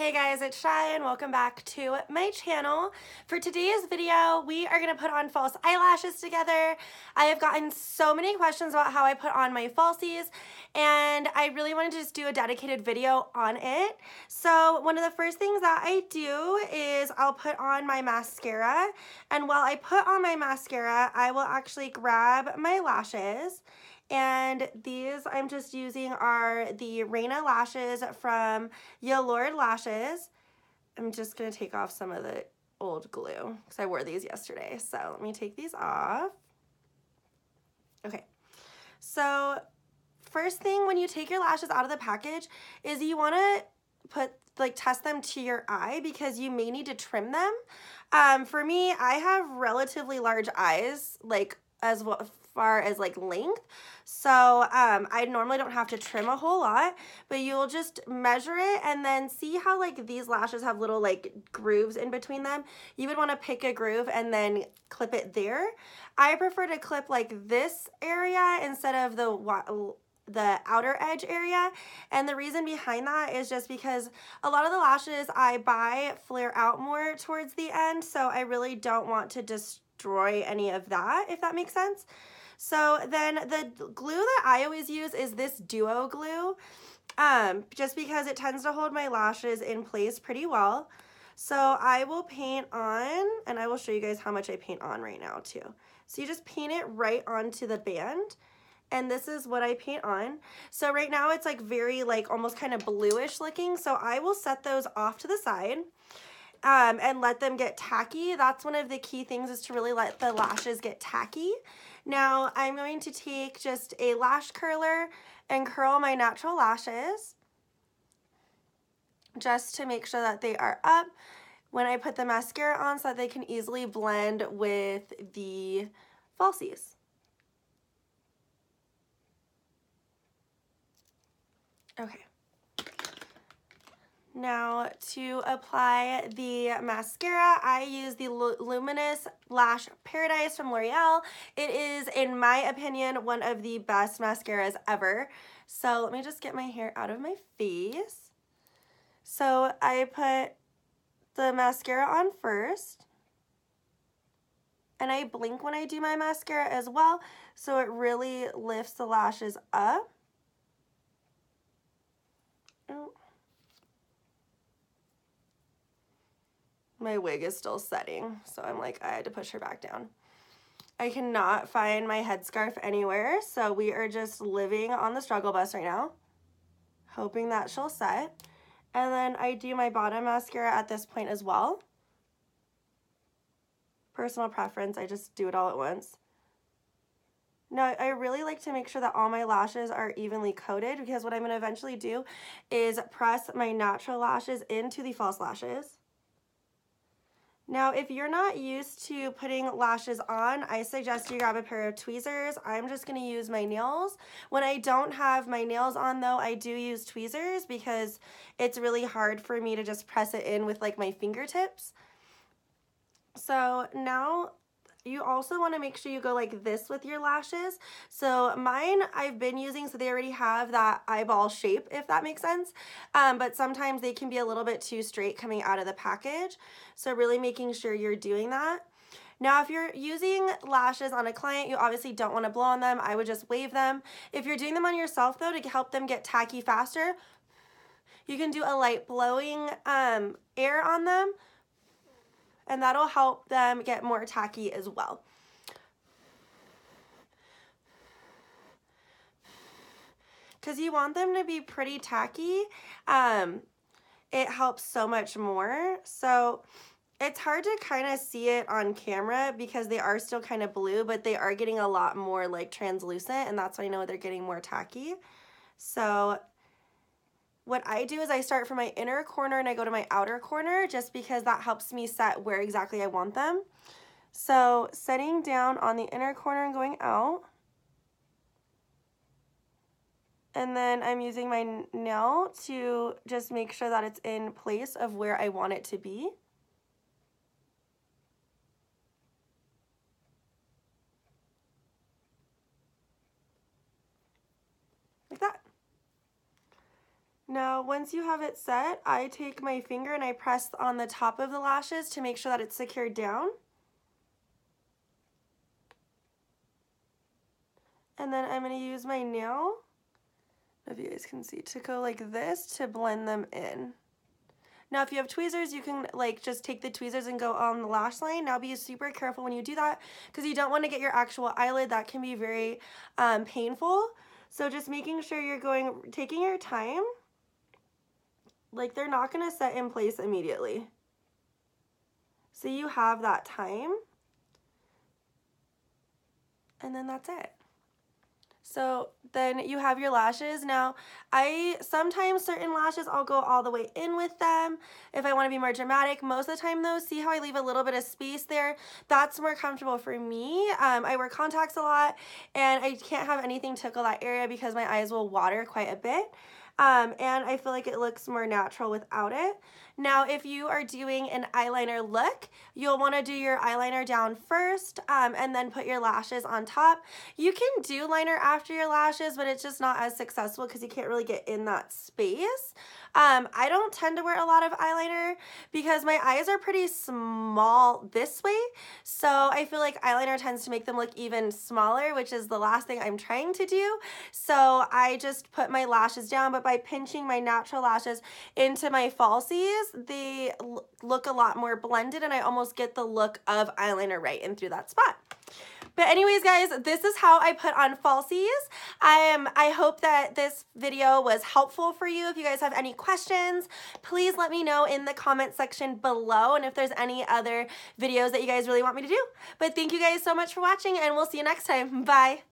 Hey guys, it's Shy and welcome back to my channel. For today's video, we are to put on false eyelashes together. I have gotten so many questions about how I put on my falsies and I really wanted to just do a dedicated video on it. So one of the first things that I do is I'll put on my mascara and while I put on my mascara, I will actually grab my lashes and these I'm just using are the Reina lashes from Yalord Lashes. I'm just going to take off some of the old glue because I wore these yesterday. So let me take these off. Okay, so first thing when you take your lashes out of the package is you want to put like test them to your eye because you may need to trim them. Um, for me, I have relatively large eyes, like as well far as like length. So um, I normally don't have to trim a whole lot, but you'll just measure it and then see how like these lashes have little like grooves in between them. You would want to pick a groove and then clip it there. I prefer to clip like this area instead of the the outer edge area and the reason behind that is just because a lot of the lashes I buy flare out more towards the end so I really don't want to destroy any of that if that makes sense so then the glue that I always use is this Duo glue, um, just because it tends to hold my lashes in place pretty well. So I will paint on, and I will show you guys how much I paint on right now too. So you just paint it right onto the band and this is what I paint on. So right now it's like very like almost kind of bluish looking. So I will set those off to the side um, and let them get tacky. That's one of the key things is to really let the lashes get tacky. Now I'm going to take just a lash curler and curl my natural lashes just to make sure that they are up when I put the mascara on so that they can easily blend with the falsies. Okay. Now to apply the mascara, I use the Voluminous Lash Paradise from L'Oreal. It is, in my opinion, one of the best mascaras ever. So let me just get my hair out of my face. So I put the mascara on first. And I blink when I do my mascara as well, so it really lifts the lashes up. Oh. My wig is still setting, so I'm like, I had to push her back down. I cannot find my headscarf anywhere, so we are just living on the struggle bus right now, hoping that she'll set. And then I do my bottom mascara at this point as well. Personal preference, I just do it all at once. Now, I really like to make sure that all my lashes are evenly coated because what I'm going to eventually do is press my natural lashes into the false lashes. Now, if you're not used to putting lashes on, I suggest you grab a pair of tweezers. I'm just gonna use my nails. When I don't have my nails on though, I do use tweezers because it's really hard for me to just press it in with like my fingertips. So now you also want to make sure you go like this with your lashes. So mine I've been using so they already have that eyeball shape if that makes sense. Um, but sometimes they can be a little bit too straight coming out of the package. So really making sure you're doing that. Now, if you're using lashes on a client, you obviously don't want to blow on them. I would just wave them. If you're doing them on yourself though, to help them get tacky faster, you can do a light blowing um, air on them and that'll help them get more tacky as well. Because you want them to be pretty tacky, um, it helps so much more. So it's hard to kind of see it on camera because they are still kind of blue, but they are getting a lot more like translucent and that's why I know they're getting more tacky. So what I do is I start from my inner corner and I go to my outer corner just because that helps me set where exactly I want them. So setting down on the inner corner and going out. And then I'm using my nail to just make sure that it's in place of where I want it to be. Now, once you have it set, I take my finger and I press on the top of the lashes to make sure that it's secured down. And then I'm going to use my nail, if you guys can see, to go like this to blend them in. Now, if you have tweezers, you can like just take the tweezers and go on the lash line. Now, be super careful when you do that because you don't want to get your actual eyelid. That can be very um, painful. So just making sure you're going, taking your time like they're not going to set in place immediately. So you have that time. And then that's it. So then you have your lashes. Now, I sometimes certain lashes I'll go all the way in with them if I want to be more dramatic. Most of the time though, see how I leave a little bit of space there? That's more comfortable for me. Um, I wear contacts a lot and I can't have anything tickle that area because my eyes will water quite a bit um, and I feel like it looks more natural without it. Now, if you are doing an eyeliner look, you'll want to do your eyeliner down first um, and then put your lashes on top. You can do liner after your lashes, but it's just not as successful because you can't really get in that space. Um, I don't tend to wear a lot of eyeliner because my eyes are pretty small this way. So I feel like eyeliner tends to make them look even smaller, which is the last thing I'm trying to do. So I just put my lashes down, but by pinching my natural lashes into my falsies, they look a lot more blended and I almost get the look of eyeliner right in through that spot. But anyways, guys, this is how I put on falsies. I, am, I hope that this video was helpful for you. If you guys have any questions, please let me know in the comment section below and if there's any other videos that you guys really want me to do. But thank you guys so much for watching and we'll see you next time. Bye.